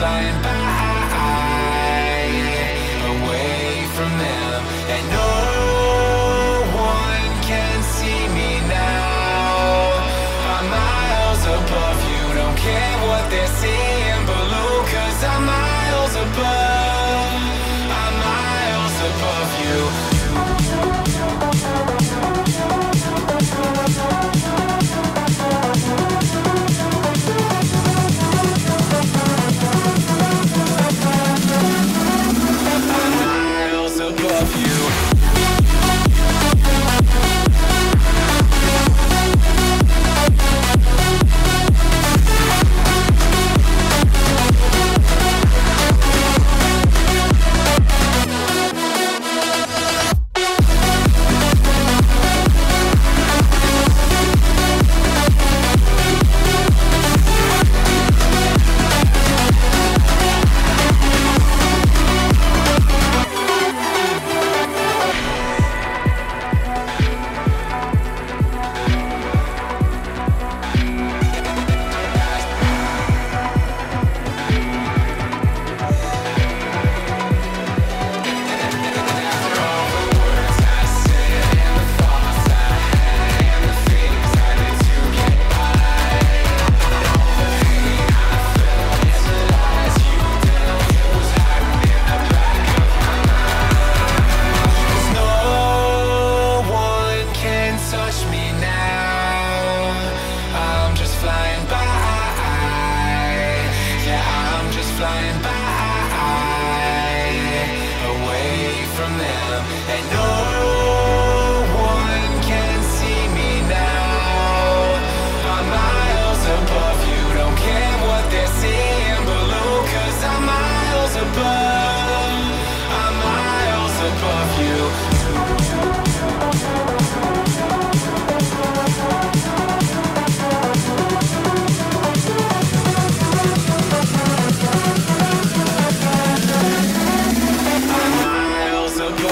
flying back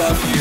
above you.